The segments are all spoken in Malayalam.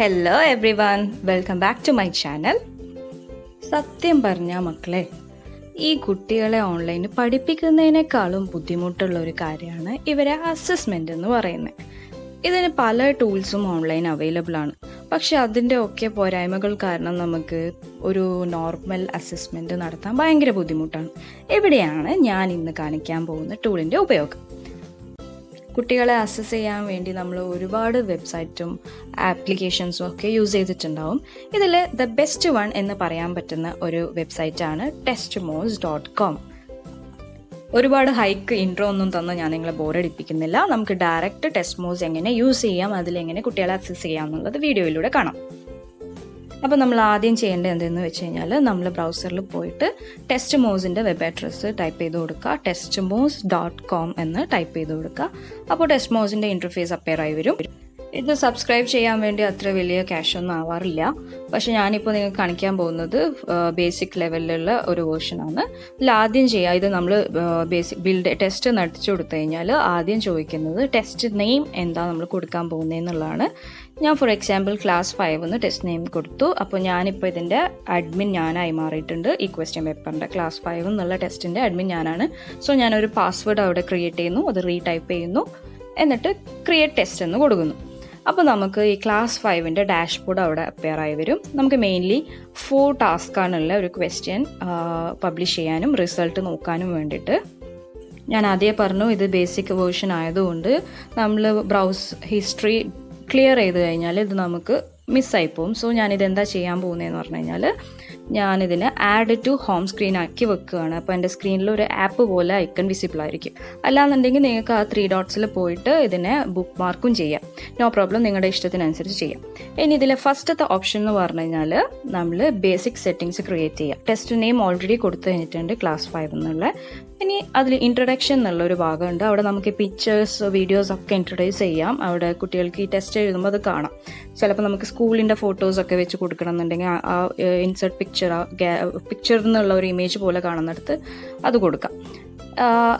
Hello everyone welcome back to my channel സത്യം പറഞ്ഞ മക്കളെ ഈ കുട്ടികളെ ഓൺലൈനിൽ പഠിപ്പിക്കുന്നതിനേക്കാളും ബുദ്ധിമുട്ടുള്ള ഒരു കാര്യമാണ് ഇവരെ അസസ്മെന്റ് എന്ന് പറയുന്നത്. ഇതിന് പല ടൂൾസും ഓൺലൈൻ അവൈലബിൾ ആണ്. പക്ഷെ അതിന്റെ ഒക്കെ പോരായ്മകൾ കാരണം നമുക്ക് ഒരു നോർമൽ അസസ്മെന്റ് നടത്താൻ ഭയങ്കര ബുദ്ധിമുട്ടാണ്. എവിടെയാണ് ഞാൻ ഇന്ന് കാണിക്കാൻ പോകുന്ന ടൂളിന്റെ ഉപയോഗം? കുട്ടികളെ അസസ് ചെയ്യാൻ വേണ്ടി നമ്മൾ ഒരുപാട് വെബ്സൈറ്റും ആപ്ലിക്കേഷൻസും ഒക്കെ യൂസ് ചെയ്തിട്ടുണ്ടാവും. ഇതിൽ ദ ബെസ്റ്റ് വൺ എന്ന് പറയാൻ പറ്റുന്ന ഒരു വെബ്സൈറ്റാണ് ടെസ്റ്റ് മോസ് ഡോട്ട് കോം ഒരുപാട് ഹൈക്ക് ഇൻട്രോ ഒന്നും തന്ന് ഞാൻ നിങ്ങളെ ബോറടിപ്പിക്കുന്നില്ല. നമുക്ക് ഡയറക്റ്റ് ടെസ്റ്റ് മോസ് എങ്ങനെ യൂസ് ചെയ്യാം അതിലെങ്ങനെ കുട്ടികളെ അസസ് ചെയ്യാം എന്നുള്ളത് വീഡിയോയിലൂടെ കാണാം. അപ്പോൾ നമ്മൾ ആദ്യം ചെയ്യേണ്ടത് എന്തെന്ന് വെച്ച് കഴിഞ്ഞാൽ നമ്മൾ ബ്രൗസറിൽ പോയിട്ട് ടെസ്റ്റ് മോസിന്റെ വെബ് അഡ്രസ്സ് ടൈപ്പ് ചെയ്ത് കൊടുക്കുക. ടെസ്റ്റ് മോസ് ഡോട്ട് കോം എന്ന് ടൈപ്പ് ചെയ്ത് കൊടുക്കുക. അപ്പോൾ ടെസ്റ്റ് മോസിന്റെ ഇന്റർഫേസ് അപ്പയർ ആയി വരും. ഇത് സബ്സ്ക്രൈബ് ചെയ്യാൻ വേണ്ടി അത്ര വലിയ ക്യാഷ് ഒന്നും ആവാറില്ല. പക്ഷെ ഞാനിപ്പോൾ നിങ്ങൾക്ക് കാണിക്കാൻ പോകുന്നത് ബേസിക് ലെവലിലുള്ള ഒരു വേർഷനാണ് ഇതിൽ ആദ്യം ചെയ്യുക ഇത് നമ്മൾ ബേസിക് ബിൽഡ് ടെസ്റ്റ് നടത്തിച്ചു കൊടുത്തു കഴിഞ്ഞാൽ ആദ്യം ചോദിക്കുന്നത് ടെസ്റ്റ് നെയിം എന്താ നമ്മൾ കൊടുക്കാൻ പോകുന്നതെന്നുള്ളതാണ് ഞാൻ ഫോർ എക്സാമ്പിൾ ക്ലാസ് ഫൈവ് എന്ന് ടെസ്റ്റ് നെയിം കൊടുത്തു. അപ്പോൾ ഞാനിപ്പോൾ ഇതിന്റെ അഡ്മിൻ ഞാനായി മാറിയിട്ടുണ്ട്. ഈ ക്വസ്റ്റ്യൻ പേപ്പറിന്റെ ക്ലാസ് ഫൈവ് എന്നുള്ള ടെസ്റ്റിന്റെ അഡ്മിൻ ഞാനാണ്. സോ ഞാനൊരു പാസ്വേഡ് അവിടെ ക്രിയേറ്റ് ചെയ്യുന്നു. അത് റീടൈപ്പ് ചെയ്യുന്നു. എന്നിട്ട് ക്രിയേറ്റ് ടെസ്റ്റ് എന്ന് കൊടുക്കുന്നു. അപ്പോൾ നമുക്ക് ഈ ക്ലാസ് ഫൈവിന്റെ ഡാഷ്ബോർഡ് അവിടെ അപ്പയർ ആയി വരും. നമുക്ക് മെയിൻലി ഫോർ ടാസ്ക്കാണുള്ള ഒരു ക്വസ്റ്റ്യൻ പബ്ലിഷ് ചെയ്യാനും റിസൾട്ട് നോക്കാനും വേണ്ടിയിട്ട്. ഞാൻ ആദ്യമേ പറഞ്ഞു ഇത് ബേസിക് വേർഷൻ ആയതുകൊണ്ട് നമ്മൾ ബ്രൗസ് ഹിസ്റ്ററി ക്ലിയർ ചെയ്ത് കഴിഞ്ഞാൽ ഇത് നമുക്ക് മിസ്സായി പോകും സോ ഞാനിത് എന്താ ചെയ്യാൻ പോകുന്നതെന്ന് പറഞ്ഞു കഴിഞ്ഞാൽ ഞാനിതിനെ ആഡ് ടു ഹോം സ്ക്രീൻ ആക്കി വെക്കുകയാണ്. അപ്പോൾ എന്റെ സ്ക്രീനിൽ ഒരു ആപ്പ് പോലെ ഐക്കൺ വിസിബിൾ ആയിരിക്കും. അല്ലാന്നുണ്ടെങ്കിൽ നിങ്ങൾക്ക് ആ ത്രീ ഡോട്ട്സിൽ പോയിട്ട് ഇതിനെ ബുക്ക് മാർക്കും ചെയ്യാം. നോ പ്രോബ്ലം നിങ്ങളുടെ ഇഷ്ടത്തിനനുസരിച്ച് ചെയ്യാം. ഇനി ഇതിലെ ഫസ്റ്റത്തെ ഓപ്ഷൻ എന്ന് പറഞ്ഞു കഴിഞ്ഞാൽ നമ്മൾ ബേസിക് സെറ്റിങ്സ് ക്രിയേറ്റ് ചെയ്യാം. ടെസ്റ്റ് നെയിം ഓൾറെഡി കൊടുത്തു കഴിഞ്ഞിട്ടുണ്ട് ക്ലാസ് ഫൈവ് എന്നുള്ള ഇനി അതിൽ ഇൻട്രഡക്ഷൻ എന്നുള്ളൊരു ഭാഗമുണ്ട്. അവിടെ നമുക്ക് പിക്ചേഴ്സ് വീഡിയോസ് ഒക്കെ ഇൻട്രൊഡ്യൂസ് ചെയ്യാം. അവിടെ കുട്ടികൾക്ക് ഈ ടെസ്റ്റ് എഴുതുമ്പോൾ അത് കാണാം. ചിലപ്പോൾ നമുക്ക് സ്കൂളിന്റെ ഫോട്ടോസ് ഒക്കെ വെച്ച് കൊടുക്കണം എന്നുണ്ടെങ്കിൽ ആ ഇൻസേർട്ട് പിക്ചർ പിക്ചർ എന്നുള്ള ഒരു ഇമേജ് പോലെ കാണുന്നിടത്ത് അത് കൊടുക്കാം.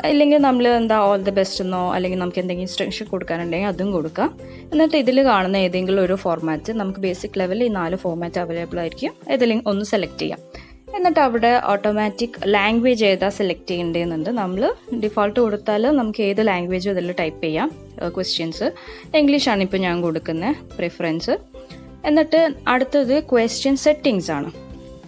അല്ലെങ്കിൽ നമ്മൾ എന്താ ഓൾ ദി ബെസ്റ്റ് എന്നോ അല്ലെങ്കിൽ നമുക്ക് എന്തെങ്കിലും ഇൻസ്ട്രക്ഷൻ കൊടുക്കാനുണ്ടെങ്കിൽ അതും കൊടുക്കാം. എന്നിട്ട് ഇതിൽ കാണുന്ന ഏതെങ്കിലും ഒരു ഫോർമാറ്റ് നമുക്ക് ബേസിക് ലെവലിൽ ഈ നാല് ഫോർമാറ്റ് അവൈലബിൾ ആയിരിക്കും. ഏതെങ്കിലും ഒന്ന് സെലക്ട് ചെയ്യാം. എന്നിട്ട് അവിടെ ഓട്ടോമാറ്റിക് ലാംഗ്വേജ് ഏതാ സെലക്ട് ചെയ്യേണ്ടതെന്നുണ്ട്. നമ്മൾ ഡിഫോൾട്ട് കൊടുത്താൽ നമുക്ക് ഏത് ലാംഗ്വേജും ഇതിൽ ടൈപ്പ് ചെയ്യാം. ക്വസ്റ്റ്യൻസ് ഇംഗ്ലീഷാണ് ഇപ്പോൾ ഞാൻ കൊടുക്കുന്ന പ്രിഫറൻസ് എന്നിട്ട് അടുത്തത് ക്വസ്റ്റ്യൻ സെറ്റിങ്സ് ആണ്.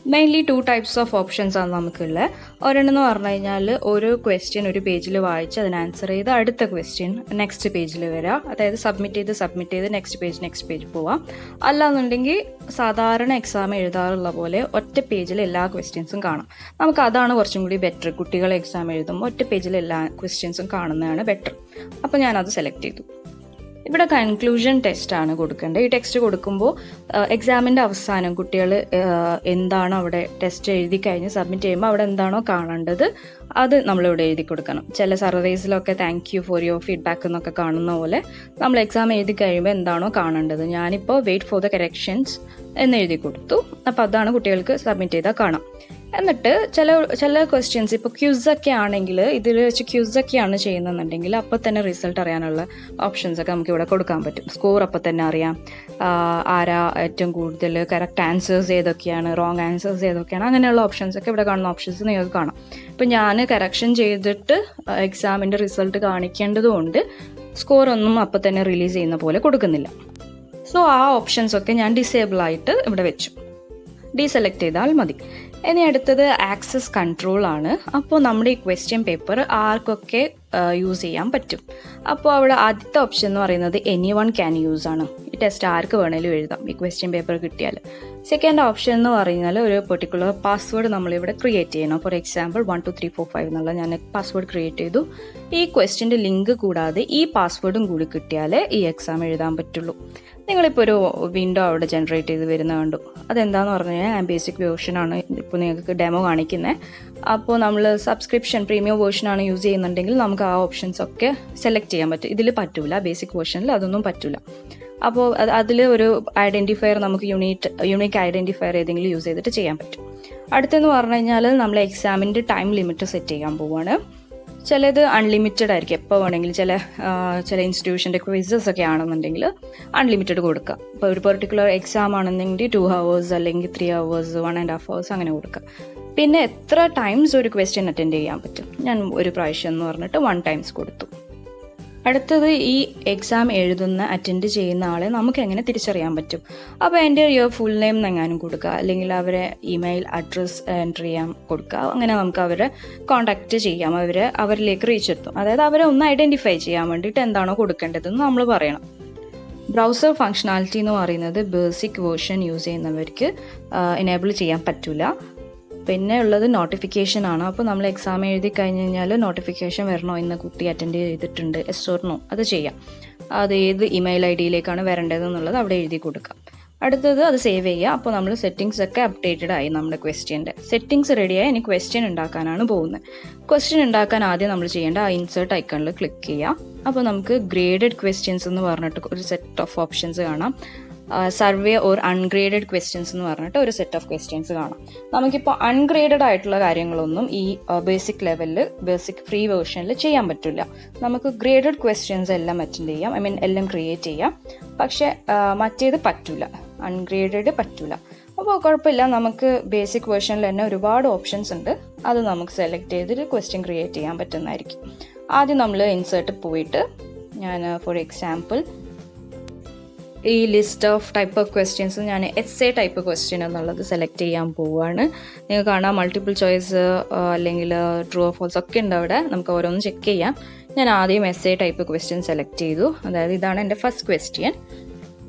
Mainly two types of options ആണ് നമുക്കുള്ളത്. ഒരെണ്ണം എന്ന് പറഞ്ഞു കഴിഞ്ഞാൽ ഒരു ക്വസ്റ്റ്യൻ ഒരു പേജിൽ വായിച്ച് അതിന് ആൻസർ ചെയ്ത് അടുത്ത ക്വസ്റ്റ്യൻ നെക്സ്റ്റ് പേജിൽ വരാം. അതായത് സബ്മിറ്റ് ചെയ്ത് സബ്മിറ്റ് ചെയ്ത് നെക്സ്റ്റ് പേജ് നെക്സ്റ്റ് പേജ് പോവാം. അല്ലാന്നുണ്ടെങ്കിൽ സാധാരണ എക്സാം എഴുതാറുള്ള പോലെ ഒറ്റ പേജിൽ എല്ലാ ക്വസ്റ്റ്യൻസും കാണാം. നമുക്ക് അതാണ് കുറച്ചും കൂടി ബെറ്റർ കുട്ടികൾ എക്സാം എഴുതുമ്പോൾ ഒറ്റ പേജിൽ എല്ലാ ക്വസ്റ്റ്യൻസും കാണുന്നതാണ് ബെറ്റർ അപ്പോൾ ഞാനത് സെലക്ട് ചെയ്തു. ഇവിടെ കൺക്ലൂഷൻ ടെസ്റ്റ് ആണ് കൊടുക്കേണ്ടത്. ഈ ടെക്സ്റ്റ് കൊടുക്കുമ്പോൾ എക്സാമിന്റെ അവസാനം കുട്ടികൾ എന്താണ് അവിടെ ടെസ്റ്റ് എഴുതി കഴിഞ്ഞ് സബ്മിറ്റ് ചെയ്യുമ്പോൾ അവിടെ എന്താണോ കാണേണ്ടത് അത് നമ്മളിവിടെ എഴുതി കൊടുക്കണം. ചില സർവേസിലൊക്കെ thank you for your feedback എന്നൊക്കെ കാണുന്ന പോലെ നമ്മൾ എക്സാം എഴുതി കഴിയുമ്പോൾ എന്താണോ കാണേണ്ടത്. ഞാനിപ്പോൾ വെയിറ്റ് ഫോർ ദ കറക്ഷൻസ് എന്ന് എഴുതി കൊടുത്തു. അപ്പോൾ അതാണ് കുട്ടികൾക്ക് സബ്മിറ്റ് ചെയ്താൽ കാണാം. എന്നിട്ട് ചില ചില ക്വസ്റ്റ്യൻസ് ഇപ്പോൾ ക്യൂസൊക്കെ ആണെങ്കിൽ ഇതിൽ വെച്ച് ക്യൂസൊക്കെയാണ് ചെയ്യുന്നതെന്നുണ്ടെങ്കിൽ അപ്പോൾ തന്നെ റിസൾട്ട് അറിയാനുള്ള ഓപ്ഷൻസ് ഒക്കെ നമുക്ക് ഇവിടെ കൊടുക്കാൻ പറ്റും. സ്കോർ അപ്പോൾ തന്നെ അറിയാം. ആരാ ഏറ്റവും കൂടുതൽ കറക്റ്റ് ആൻസേഴ്സ് ഏതൊക്കെയാണ് റോങ് ആൻസേഴ്സ് ഏതൊക്കെയാണ് അങ്ങനെയുള്ള ഓപ്ഷൻസ് ഒക്കെ ഇവിടെ കാണുന്ന ഓപ്ഷൻസ് നിങ്ങൾക്ക് കാണാം. ഇപ്പം ഞാൻ കറക്ഷൻ ചെയ്തിട്ട് എക്സാമിന്റെ റിസൾട്ട് കാണിക്കേണ്ടതുകൊണ്ട് സ്കോർ ഒന്നും അപ്പോൾ തന്നെ റിലീസ് ചെയ്യുന്ന പോലെ കൊടുക്കുന്നില്ല. സോ ആ ഓപ്ഷൻസ് ഒക്കെ ഞാൻ ഡിസേബിൾ ആയിട്ട് ഇവിടെ വെച്ചു. ഡീസെലക്ട് ചെയ്താൽ മതി. ഇനി അടുത്തത് ആക്സസ് കൺട്രോൾ ആണ്. അപ്പോൾ നമ്മുടെ ഈ ക്വസ്റ്റ്യൻ പേപ്പർ ആർക്കൊക്കെ യൂസ് ചെയ്യാൻ പറ്റും? അപ്പോൾ അവിടെ ആദ്യത്തെ ഓപ്ഷൻ എന്ന് പറയുന്നത് എനി വൺ ക്യാൻ യൂസ് ആണ്. ഈ ടെസ്റ്റ് ആർക്ക് വേണേലും എഴുതാം. ഈ ക്വസ്റ്റ്യൻ പേപ്പർ കിട്ടിയാൽ സെക്കൻഡ് ഓപ്ഷൻ എന്ന് പറഞ്ഞാൽ ഒരു പെർട്ടിക്കുലർ പാസ്വേഡ് നമ്മളിവിടെ ക്രിയേറ്റ് ചെയ്യണം. For example one two three four five എന്നുള്ള ഞാൻ പാസ്വേഡ് ക്രിയേറ്റ് ചെയ്തു. ഈ ക്വസ്റ്റിന്റെ ലിങ്ക് കൂടാതെ ഈ പാസ്വേഡും കൂടി കിട്ടിയാലേ ഈ എക്സാം എഴുതാൻ പറ്റുള്ളൂ. നിങ്ങളിപ്പോൾ ഒരു വിൻഡോ അവിടെ ജനറേറ്റ് ചെയ്ത് വരുന്ന കണ്ടു. അതെന്താന്ന് പറഞ്ഞു കഴിഞ്ഞാൽ ഞാൻ ബേസിക് വേർഷനാണ് ഇപ്പോൾ നിങ്ങൾക്ക് ഡെമോ കാണിക്കുന്നത് അപ്പോൾ നമ്മൾ സബ്സ്ക്രിപ്ഷൻ പ്രീമിയം വേർഷനാണ് യൂസ് ചെയ്യുന്നുണ്ടെങ്കിൽ നമുക്ക് ആ ഓപ്ഷൻസ് ഒക്കെ സെലക്ട് ചെയ്യാൻ പറ്റും. ഇതിൽ പറ്റൂല ബേസിക് വേർഷനിൽ അതൊന്നും പറ്റൂല. അപ്പോൾ അതിൽ ഒരു ഐഡന്റിഫയർ നമുക്ക് യൂണിറ്റ് യൂണിക് ഐഡന്റിഫയർ ഏതെങ്കിലും യൂസ് ചെയ്തിട്ട് ചെയ്യാൻ പറ്റും. അടുത്തെന്ന് പറഞ്ഞു കഴിഞ്ഞാൽ നമ്മൾ എക്സാമിന്റെ ടൈം ലിമിറ്റ് സെറ്റ് ചെയ്യാൻ പോവുകയാണ് ചിലത് അൺലിമിറ്റഡ് ആയിരിക്കും. എപ്പോൾ വേണമെങ്കിലും ചില ചില ഇൻസ്റ്റിറ്റ്യൂഷന്റെ ക്വിസസ് ഒക്കെ ആണെന്നുണ്ടെങ്കിൽ അൺലിമിറ്റഡ് കൊടുക്കുക. ഇപ്പോൾ ഒരു പെർട്ടിക്കുലർ എക്സാം ആണെന്നുണ്ടെങ്കിൽ ടു ഹവേഴ്സ് അല്ലെങ്കിൽ three hours one and half hours അങ്ങനെ കൊടുക്കുക. പിന്നെ എത്ര ടൈംസ് ഒരു ക്വസ്റ്റ്യൻ അറ്റൻഡ് ചെയ്യാൻ പറ്റും? ഞാൻ ഒരു പ്രാവശ്യം എന്ന് പറഞ്ഞിട്ട് വൺ ടൈംസ് കൊടുത്തു. അടുത്തത് ഈ എക്സാം എഴുതുന്ന അറ്റൻഡ് ചെയ്യുന്ന ആളെ നമുക്ക് എങ്ങനെ തിരിച്ചറിയാൻ പറ്റും? അപ്പോൾ എന്റെ ഫുൾ നെയിം എങ്ങാനും കൊടുക്കുക. അല്ലെങ്കിൽ അവരെ ഇമെയിൽ അഡ്രസ്സ് എന്റർ ചെയ്യാൻ കൊടുക്കുക. അങ്ങനെ നമുക്ക് അവരെ കോൺടാക്റ്റ് ചെയ്യാം. അവരെ അവരിലേക്ക് റീച്ച് എത്തും. അതായത് അവരെ ഒന്ന് ഐഡന്റിഫൈ ചെയ്യാൻ വേണ്ടിയിട്ട് എന്താണോ കൊടുക്കേണ്ടതെന്ന് നമ്മൾ പറയണം. ബ്രൗസർ ഫങ്ഷണാലിറ്റി എന്ന് പറയുന്നത് ബേസിക് വേർഷൻ യൂസ് ചെയ്യുന്നവർക്ക് എനേബിൾ ചെയ്യാൻ പറ്റില്ല പിന്നെ ഉള്ളത് നോട്ടിഫിക്കേഷൻ ആണ്. അപ്പോൾ നമ്മൾ എക്സാം എഴുതി കഴിഞ്ഞ് കഴിഞ്ഞാൽ നോട്ടിഫിക്കേഷൻ വരണോ ഇന്ന് കുട്ടി അറ്റൻഡ് ചെയ്തിട്ടുണ്ട്. എസ് ഓർണോ അത് ചെയ്യാം. അത് ഏത് ഇമെയിൽ ഐ ഡിയിലേക്കാണ് വരേണ്ടതെന്നുള്ളത് അവിടെ എഴുതി കൊടുക്കാം. അടുത്തത് അത് സേവ് ചെയ്യുക. അപ്പോൾ നമ്മൾ സെറ്റിങ്സ് ഒക്കെ അപ്ഡേറ്റഡ് ആയി നമ്മുടെ ക്വസ്റ്റ്യന്റെ സെറ്റിങ്സ് റെഡിയായി ഇനി ക്വസ്റ്റ്യൻ ഉണ്ടാക്കാനാണ് പോകുന്നത്. ക്വസ്റ്റ്യൻ ഉണ്ടാക്കാൻ ആദ്യം നമ്മൾ ചെയ്യേണ്ട ആ ഇൻസേർട്ട് ഐക്കണിൽ ക്ലിക്ക് ചെയ്യുക. അപ്പോൾ നമുക്ക് ഗ്രേഡഡ് ക്വസ്റ്റ്യൻസ് എന്ന് പറഞ്ഞിട്ട് ഒരു സെറ്റ് ഓഫ് ഓപ്ഷൻസ് കാണാം. സർവേ ഓർ അൺഗ്രേഡഡ് ക്വസ്റ്റ്യൻസ് എന്ന് പറഞ്ഞിട്ട് ഒരു സെറ്റ് ഓഫ് ക്വസ്റ്റ്യൻസ് കാണാം. നമുക്കിപ്പോൾ അൺഗ്രേഡഡ് ആയിട്ടുള്ള കാര്യങ്ങളൊന്നും ഈ ബേസിക് ലെവലിൽ ബേസിക് ഫ്രീ വേർഷനിൽ ചെയ്യാൻ പറ്റില്ല. നമുക്ക് ഗ്രേഡഡ് ക്വസ്റ്റ്യൻസ് എല്ലാം അറ്റൻഡ് ചെയ്യാം. ഐ മീൻ എല്ലാം ക്രിയേറ്റ് ചെയ്യാം. പക്ഷേ മറ്റേത് പറ്റില്ല അൺഗ്രേഡഡ് പറ്റില്ല അപ്പോൾ കുഴപ്പമില്ല. നമുക്ക് ബേസിക് വേർഷനിൽ തന്നെ ഒരുപാട് ഓപ്ഷൻസ് ഉണ്ട്. അത് നമുക്ക് സെലക്ട് ചെയ്തിട്ട് ക്വസ്റ്റ്യൻ ക്രിയേറ്റ് ചെയ്യാൻ പറ്റുന്നതായിരിക്കും. ആദ്യം നമ്മൾ ഇൻസേർട്ട് പോയിട്ട് ഞാൻ ഫോർ എക്സാമ്പിൾ ഈ list of type of questions ഞാൻ എസ് എ ടൈപ്പ് ക്വസ്റ്റ്യൻ എന്നുള്ളത് സെലക്ട് ചെയ്യാൻ പോവുകയാണ് നിങ്ങൾ കാണാം മൾട്ടിപ്പിൾ ചോയ്സ് അല്ലെങ്കിൽ ട്രൂ ഓഫ് ഫോൾസ് ഒക്കെ ഉണ്ട് അവിടെ. നമുക്ക് ഓരോന്ന് ചെക്ക് ചെയ്യാം. ഞാൻ ആദ്യം S A type question select ചെയ്തു. അതായത് ഇതാണ് എന്റെ ഫസ്റ്റ് ക്വസ്റ്റ്യൻ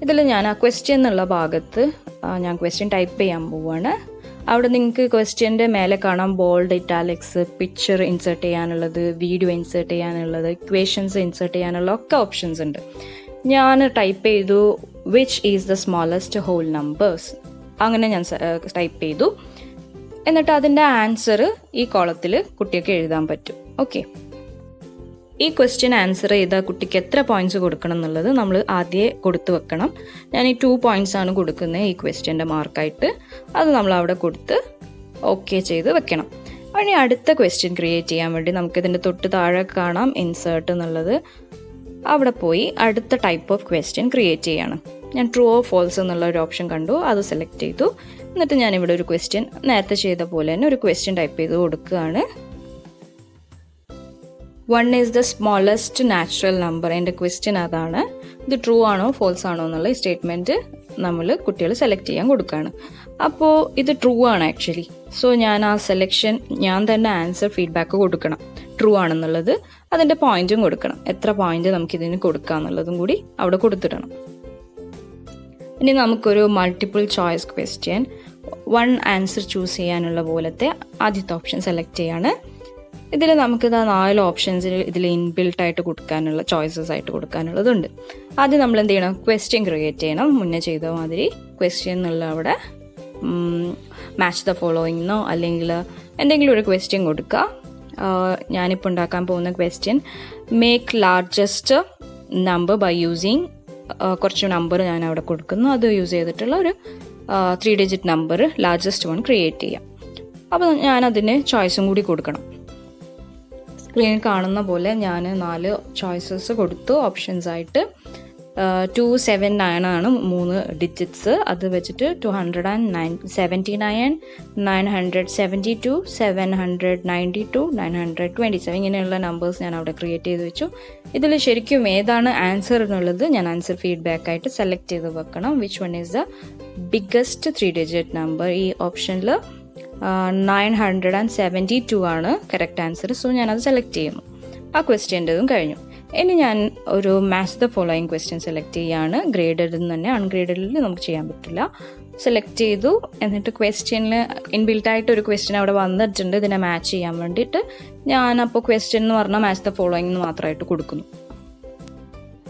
ഇതിൽ ഞാൻ ആ ക്വസ്റ്റ്യൻ എന്നുള്ള ഭാഗത്ത് ഞാൻ ക്വസ്റ്റ്യൻ ടൈപ്പ് ചെയ്യാൻ പോവുകയാണ് അവിടെ നിങ്ങൾക്ക് ക്വസ്റ്റ്യന്റെ മേലെ കാണാം ബോൾഡ് ഇറ്റാലിക്സ് പിക്ചർ ഇൻസേർട്ട് ചെയ്യാനുള്ളത് വീഡിയോ ഇൻസേർട്ട് ചെയ്യാനുള്ളത് ഇക്വേഷൻസ് ഇൻസേർട്ട് ചെയ്യാനുള്ള ഒക്കെ ഓപ്ഷൻസ് ഉണ്ട്. ഞാൻ ടൈപ്പ് ചെയ്തു which is the smallest whole numbers അങ്ങനെ ഞാൻ ടൈപ്പ് ചെയ്തു. എന്നിട്ട് അതിന്റെ ആൻസർ ഈ കോളത്തിൽ കുട്ടിയൊക്കെ എഴുതാൻ പറ്റും. ഓക്കെ ഈ ക്വസ്റ്റ്യൻ ആൻസർ ചെയ്ത കുട്ടിക്ക് എത്ര പോയിന്റ്സ് കൊടുക്കണം എന്നുള്ളത് നമ്മൾ ആദ്യമേ കൊടുത്തു വെക്കണം. ഞാൻ ഈ ടു പോയിന്റ്സ് ആണ് കൊടുക്കുന്നത് ഈ ക്വസ്റ്റ്യന്റെ മാർക്കായിട്ട് അത് നമ്മൾ അവിടെ കൊടുത്ത് ഓക്കെ ചെയ്ത് വെക്കണം. ഇനി അടുത്ത ക്വസ്റ്റ്യൻ ക്രിയേറ്റ് ചെയ്യാൻ വേണ്ടി നമുക്കിതിന്റെ തൊട്ട് താഴെ കാണാം ഇൻസേർട്ട് എന്നുള്ളത്. അവിടെ പോയി അടുത്ത ടൈപ്പ് ഓഫ് ക്വസ്റ്റ്യൻ ക്രിയേറ്റ് ചെയ്യാണ്. ഞാൻ ട്രൂ ഓർ ഫോൾസ് എന്നുള്ള ഒരു ഓപ്ഷൻ കണ്ടു അത് സെലക്ട് ചെയ്തു. എന്നിട്ട് ഞാൻ ഇവിടെ ഒരു ക്വസ്റ്റ്യൻ നേരത്തെ ചെയ്ത പോലെ തന്നെ ഒരു ക്വസ്റ്റ്യൻ ടൈപ്പ് ചെയ്ത് കൊടുക്കുകയാണ്. One is the smallest natural number എന്റെ ക്വസ്റ്റ്യൻ അതാണ്. ഇത് ട്രൂ ആണോ ഫോൾസ് ആണോ എന്നുള്ള സ്റ്റേറ്റ്മെന്റ് നമ്മൾ കുട്ടികൾ സെലക്ട് ചെയ്യാൻ കൊടുക്കുകയാണ്. അപ്പോൾ ഇത് ട്രൂ ആണ് ആക്ച്വലി സോ ഞാൻ ആ സെലക്ഷൻ ഞാൻ തന്നെ ആൻസർ ഫീഡ്ബാക്ക് കൊടുക്കണം. ട്രൂ ആണെന്നുള്ളത് അതിന്റെ പോയിന്റും കൊടുക്കണം. എത്ര പോയിന്റ് നമുക്കിതിന് കൊടുക്കുക എന്നുള്ളതും കൂടി അവിടെ കൊടുത്തിടണം. ഇനി നമുക്കൊരു multiple choice question one answer choose ചെയ്യാനുള്ള പോലത്തെ ആദ്യത്തെ ഓപ്ഷൻ സെലക്ട് ചെയ്യാണ്. ഇതിൽ നമുക്ക് ഇതാ നാല് ഓപ്ഷൻസിൽ ഇതിൽ ഇൻബിൽട്ട് ആയിട്ട് കൊടുക്കാനുള്ള ചോയ്സസ് ആയിട്ട് കൊടുക്കാനുള്ളതുണ്ട്. ആദ്യം നമ്മൾ എന്ത് ചെയ്യണം? ക്വസ്റ്റ്യൻ ക്രിയേറ്റ് ചെയ്യണം. മുന്നേ ചെയ്ത മാതിരി ക്വസ്റ്റ്യൻ എന്നുള്ള അവിടെ മാച്ച് ദ ഫോളോയിങ്ങോ അല്ലെങ്കിൽ എന്തെങ്കിലും ഒരു ക്വസ്റ്റ്യൻ കൊടുക്കുക. ഞാനിപ്പോൾ ഉണ്ടാക്കാൻ പോകുന്ന question make largest number by using കുറച്ച് നമ്പർ ഞാൻ അവിടെ കൊടുക്കുന്നു. അത് യൂസ് ചെയ്തിട്ടുള്ള ഒരു three digit number largest one create ചെയ്യാം. അപ്പോൾ ഞാൻ ഞാനതിന് ചോയ്സും കൂടി കൊടുക്കണം. സ്ക്രീനിൽ കാണുന്ന പോലെ ഞാൻ നാല് ചോയ്സസ് കൊടുത്തു. ഓപ്ഷൻസ് ആയിട്ട് ടു സെവൻ നയൻ ആണ് മൂന്ന് ഡിജിറ്റ്സ് അത് വെച്ചിട്ട് two hundred and nine seventy nine nine hundred seventy two seven hundred ninety two nine hundred twenty seven ഇങ്ങനെയുള്ള നമ്പേഴ്സ് ഞാൻ അവിടെ ക്രിയേറ്റ് ചെയ്ത് വെച്ചു. ഇതിൽ ശരിക്കും ഏതാണ് ആൻസർ എന്നുള്ളത് ഞാൻ ആൻസർ ഫീഡ്ബാക്ക് ആയിട്ട് സെലക്ട് ചെയ്ത് വെക്കണം. Which one is the biggest three digit number ഈ ഓപ്ഷനിൽ nine hundred and seventy two ആണ് കറക്റ്റ് ആൻസർ സോ ഞാനത് സെലക്ട് ചെയ്യുന്നു. ആ ക്വസ്റ്റ്യന്റെതും കഴിഞ്ഞു. ഇനി ഞാൻ ഒരു match the following question select ചെയ്യാണ്. ഗ്രേഡഡിൽ നിന്ന് തന്നെ അൺഗ്രേഡഡിൽ നമുക്ക് ചെയ്യാൻ പറ്റില്ല. സെലക്ട് ചെയ്തു. എന്നിട്ട് ക്വസ്റ്റ്യനിൽ ഇൻബിൽട്ട് ആയിട്ട് ഒരു ക്വസ്റ്റ്യൻ അവിടെ വന്നിട്ടുണ്ട്. ഇതിനെ മാച്ച് ചെയ്യാൻ വേണ്ടിയിട്ട് ഞാൻ അപ്പോൾ ക്വസ്റ്റ്യൻ എന്ന് പറഞ്ഞാൽ മാച്ച് ദ ഫോളോയിങ് എന്ന് മാത്രമായിട്ട് കൊടുക്കുന്നു.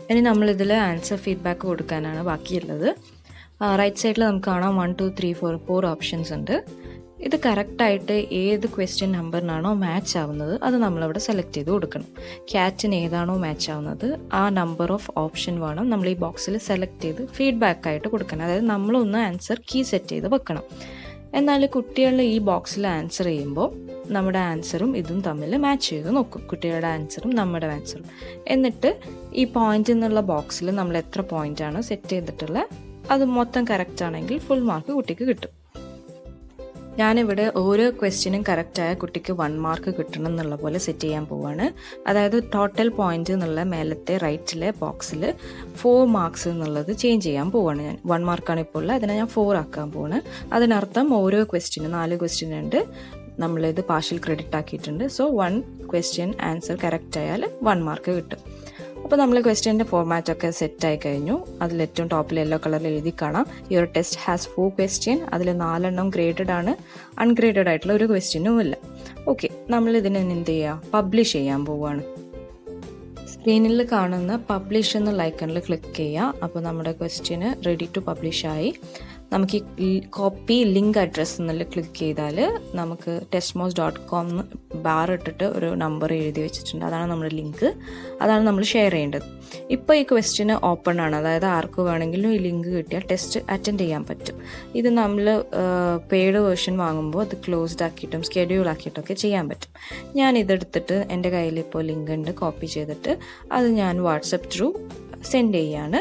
ഇനി നമ്മളിതിൽ ആൻസർ ഫീഡ്ബാക്ക് കൊടുക്കാനാണ് ബാക്കിയുള്ളത്. റൈറ്റ് സൈഡിൽ നമുക്ക് കാണാം. One two three four four options ഉണ്ട്. ഇത് കറക്റ്റായിട്ട് ഏത് ക്വസ്റ്റ്യൻ നമ്പറിനാണോ മാച്ച് ആവുന്നത് അത് നമ്മളവിടെ സെലക്ട് ചെയ്ത് കൊടുക്കണം. ക്യാറ്റിന് ഏതാണോ മാച്ച് ആവുന്നത് ആ നമ്പർ ഓഫ് ഓപ്ഷൻ വേണം നമ്മൾ ഈ ബോക്സിൽ സെലക്ട് ചെയ്ത് ഫീഡ്ബാക്ക് ആയിട്ട് കൊടുക്കണം. അതായത് നമ്മളൊന്ന് ആൻസർ കീ സെറ്റ് ചെയ്ത് വെക്കണം. എന്നാൽ കുട്ടികൾ ഈ ബോക്സിൽ ആൻസർ ചെയ്യുമ്പോൾ നമ്മുടെ ആൻസറും ഇതും തമ്മിൽ മാച്ച് ചെയ്ത് നോക്കും. കുട്ടികളുടെ ആൻസറും നമ്മുടെ ആൻസറും എന്നിട്ട് ഈ പോയിന്റ് എന്നുള്ള ബോക്സിൽ നമ്മൾ എത്ര പോയിന്റ് ആണ് സെറ്റ് ചെയ്തിട്ടുള്ളത് അത് മൊത്തം കറക്റ്റ് ആണെങ്കിൽ ഫുൾ മാർക്ക് കുട്ടിക്ക് കിട്ടും. ഞാനിവിടെ ഓരോ ക്വസ്റ്റ്യനും കറക്റ്റായ കുട്ടിക്ക് വൺ മാർക്ക് കിട്ടണം എന്നുള്ള പോലെ സെറ്റ് ചെയ്യാൻ പോവാണ്. അതായത് ടോട്ടൽ പോയിന്റ് എന്നുള്ള മേലത്തെ റൈറ്റിലെ ബോക്സിൽ ഫോർ മാർക്സ് എന്നുള്ളത് ചേഞ്ച് ചെയ്യാൻ പോവാണ് ഞാൻ. വൺ മാർക്കാണ് ഇപ്പോൾ ഉള്ളത്. അതിനെ ഞാൻ ഫോർ ആക്കാൻ പോവാണ്. അതിനർത്ഥം ഓരോ ക്വസ്റ്റ്യനും നാല് ക്വസ്റ്റ്യൻ ഉണ്ട്. നമ്മളിത് പാർഷ്യൽ ക്രെഡിറ്റ് ആക്കിയിട്ടുണ്ട്. So one question answer correct ആയാൽ വൺ മാർക്ക് കിട്ടും. അപ്പോൾ നമ്മൾ ക്വസ്റ്റ്യന്റെ ഫോർമാറ്റ് ഒക്കെ സെറ്റ് ആയി കഴിഞ്ഞു. അതിൽ ഏറ്റവും ടോപ്പിൽ യെല്ലോ കളറിൽ എഴുതി കാണാം. Your test has four question അതിൽ നാലെണ്ണം ഗ്രേഡഡ് ആണ്. അൺഗ്രേഡഡ് ആയിട്ടുള്ള ഒരു ക്വസ്റ്റ്യനും ഇല്ല. ഓക്കെ നമ്മൾ ഇതിനെ എന്ത് ചെയ്യുക പബ്ലിഷ് ചെയ്യാൻ പോവുകയാണ് സ്ക്രീനിൽ കാണുന്ന പബ്ലിഷ് എന്ന ഐക്കണിൽ ക്ലിക്ക് ചെയ്യുക അപ്പോൾ നമ്മുടെ ക്വസ്റ്റ്യന് റെഡി ടു പബ്ലിഷ് ആയി. നമുക്ക് ഈ കോപ്പി ലിങ്ക് അഡ്രസ്സ് എന്നുള്ള ക്ലിക്ക് ചെയ്താൽ നമുക്ക് ടെസ്റ്റ്മോസ് ഡോട്ട് കോം ബാർ ഇട്ടിട്ട് ഒരു നമ്പർ എഴുതി വെച്ചിട്ടുണ്ട്. അതാണ് നമ്മുടെ ലിങ്ക് അതാണ് നമ്മൾ ഷെയർ ചെയ്യേണ്ടത്. ഇപ്പോൾ ഈ ക്വസ്റ്റ്യന് ഓപ്പൺ ആണ്. അതായത് ആർക്ക് വേണമെങ്കിലും ഈ ലിങ്ക് കിട്ടിയാൽ ടെസ്റ്റ് അറ്റൻഡ് ചെയ്യാൻ പറ്റും. ഇത് നമ്മൾ പെയ്ഡ് വേർഷൻ വാങ്ങുമ്പോൾ അത് ക്ലോസ്ഡ് ആക്കിയിട്ടും സ്കെഡ്യൂൾ ആക്കിയിട്ടൊക്കെ ചെയ്യാൻ പറ്റും. ഞാൻ ഇതെടുത്തിട്ട് എന്റെ കയ്യിൽ ഇപ്പോൾ ലിങ്ക് ഉണ്ട്. കോപ്പി ചെയ്തിട്ട് അത് ഞാൻ വാട്സപ്പ് ത്രൂ സെൻഡ് ചെയ്യാണ്.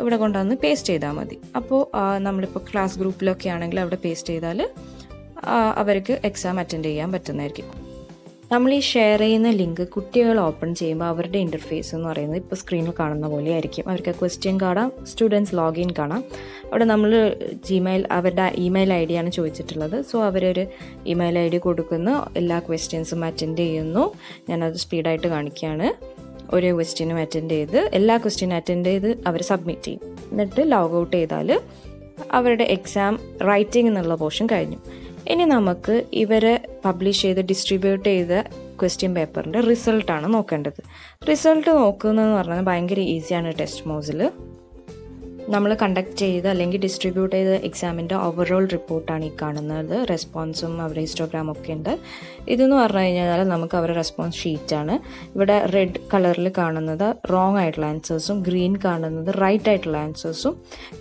ഇവിടെ കൊണ്ടുവന്ന് പേസ്റ്റ് ചെയ്താൽ മതി. അപ്പോൾ നമ്മളിപ്പോൾ ക്ലാസ് ഗ്രൂപ്പിലൊക്കെ ആണെങ്കിൽ അവിടെ പേസ്റ്റ് ചെയ്താൽ അവർക്ക് എക്സാം അറ്റൻഡ് ചെയ്യാൻ പറ്റുന്നതായിരിക്കും. നമ്മൾ ഈ ഷെയർ ചെയ്യുന്ന ലിങ്ക് കുട്ടികൾ ഓപ്പൺ ചെയ്യുമ്പോൾ അവരുടെ ഇന്റർഫേസ് എന്ന് പറയുന്നത് ഇപ്പോൾ സ്ക്രീനിൽ കാണുന്ന പോലെ ആയിരിക്കും. അവർക്ക് ക്വസ്റ്റ്യൻ കാണാം സ്റ്റുഡൻസ് ലോഗിൻ കാണാം. അവിടെ നമ്മൾ ജിമെയിൽ അവരുടെ ഇമെയിൽ ഐ ഡിയാണ് ചോദിച്ചിട്ടുള്ളത്. സോ അവരൊരു ഇമെയിൽ ഐ ഡി കൊടുക്കുന്നു എല്ലാ ക്വസ്റ്റ്യൻസും അറ്റൻഡ് ചെയ്യുന്നു. ഞാനത് സ്പീഡായിട്ട് കാണിക്കുകയാണ്. ഓരോ ക്വസ്റ്റ്യനും അറ്റൻഡ് ചെയ്ത് എല്ലാ ക്വസ്റ്റ്യനും അറ്റൻഡ് ചെയ്ത് അവർ സബ്മിറ്റ് ചെയ്യും. എന്നിട്ട് ലോഗ് ഔട്ട് ചെയ്താൽ അവരുടെ എക്സാം റൈറ്റിംഗ് എന്നുള്ള പോർഷൻ കഴിഞ്ഞു. ഇനി നമുക്ക് ഇവരെ പബ്ലിഷ് ചെയ്ത് ഡിസ്ട്രിബ്യൂട്ട് ചെയ്ത ക്വസ്റ്റ്യൻ പേപ്പറിന്റെ റിസൾട്ടാണ് നോക്കേണ്ടത്. റിസൾട്ട് നോക്കുന്നതെന്ന് പറഞ്ഞാൽ ഭയങ്കര ഈസിയാണ് ടെസ്റ്റ് മോസിൽ നമ്മൾ കണ്ടക്ട് ചെയ്ത അല്ലെങ്കിൽ ഡിസ്ട്രിബ്യൂട്ട് ചെയ്ത എക്സാമിന്റെ ഓവറോൾ റിപ്പോർട്ടാണ് ഈ കാണുന്നത്. റെസ്പോൺസും അവരുടെ ഇൻസ്റ്റോഗ്രാം ഒക്കെ ഉണ്ട്. ഇതെന്ന് പറഞ്ഞു കഴിഞ്ഞാൽ നമുക്ക് അവരുടെ റെസ്പോൺസ് ഷീറ്റാണ് ഇവിടെ റെഡ് കളറിൽ കാണുന്നത് റോങ് ആയിട്ടുള്ള ആൻസേഴ്സും ഗ്രീൻ കാണുന്നത് റൈറ്റ് ആയിട്ടുള്ള ആൻസേഴ്സും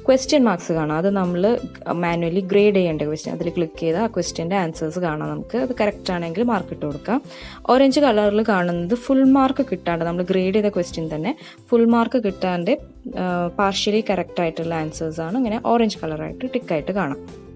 ക്വസ്റ്റ്യൻ മാർക്സ് കാണാം. അത് നമ്മൾ മാനുവലി ഗ്രേഡ് ചെയ്യേണ്ട ക്വസ്റ്റ്യൻ അതിൽ ക്ലിക്ക് ചെയ്താൽ ആ ക്വസ്റ്റ്യന്റെ ആൻസേഴ്സ് കാണാം നമുക്ക്. അത് കറക്റ്റ് ആണെങ്കിൽ മാർക്ക് ഇട്ട് കൊടുക്കാം. ഓറഞ്ച് കളറിൽ കാണുന്നത് ഫുൾ മാർക്ക് കിട്ടാണ്ട് നമ്മൾ ഗ്രേഡ് ചെയ്ത ക്വസ്റ്റ്യൻ തന്നെ ഫുൾ മാർക്ക് കിട്ടാണ്ട് പാർഷ്യലി കറക്റ്റ് ആയിട്ടുള്ള ആൻസേഴ്സ് ആണ്. ഇങ്ങനെ ഓറഞ്ച് കളറായിട്ട് ടിക്കായിട്ട് കാണാം.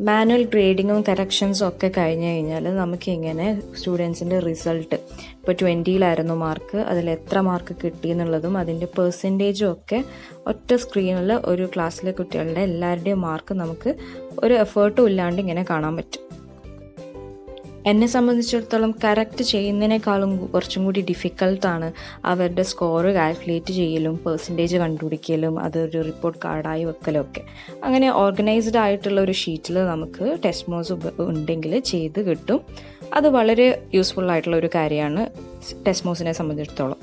മാനുവൽ ഗ്രേഡിങ്ങും കറക്ഷൻസും ഒക്കെ കഴിഞ്ഞ് കഴിഞ്ഞാൽ നമുക്ക് ഇങ്ങനെ സ്റ്റുഡൻസിന്റെ റിസൾട്ട് ഇപ്പോൾ ട്വന്റിയിലായിരുന്നു മാർക്ക് അതിൽ എത്ര മാർക്ക് കിട്ടി എന്നുള്ളതും അതിന്റെ പെർസെന്റേജും ഒക്കെ ഒറ്റ സ്ക്രീനിൽ ഒരു ക്ലാസ്സിലെ കുട്ടികളുടെ എല്ലാവരുടെയും മാർക്ക് നമുക്ക് ഒരു എഫേർട്ടും ഇല്ലാണ്ട് ഇങ്ങനെ കാണാൻ പറ്റും. എന്നെ സംബന്ധിച്ചിടത്തോളം കറക്റ്റ് ചെയ്യുന്നതിനേക്കാളും കുറച്ചും കൂടി ഡിഫിക്കൽട്ടാണ് അവരുടെ സ്കോറ് കാൽക്കുലേറ്റ് ചെയ്യലും പെർസെന്റേജ് കണ്ടുപിടിക്കലും അതൊരു റിപ്പോർട്ട് കാർഡായി വെക്കലും ഒക്കെ. അങ്ങനെ ഓർഗനൈസ്ഡ് ആയിട്ടുള്ള ഒരു ഷീറ്റിൽ നമുക്ക് ടെസ്റ്റ് മോസ് ഉണ്ടെങ്കിൽ ചെയ്ത് കിട്ടും. അത് വളരെ യൂസ്ഫുൾ ആയിട്ടുള്ള ഒരു കാര്യമാണ് ടെസ്റ്റ് മോസിനെ സംബന്ധിച്ചിടത്തോളം.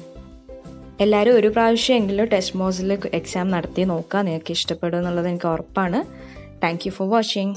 എല്ലാവരും ഒരു പ്രാവശ്യമെങ്കിലും ടെസ്റ്റ് മോസിൽ എക്സാം നടത്തി നോക്കുക നിങ്ങൾക്ക് ഇഷ്ടപ്പെടും എന്നുള്ളത് എനിക്ക് ഉറപ്പാണ്. Thank you for watching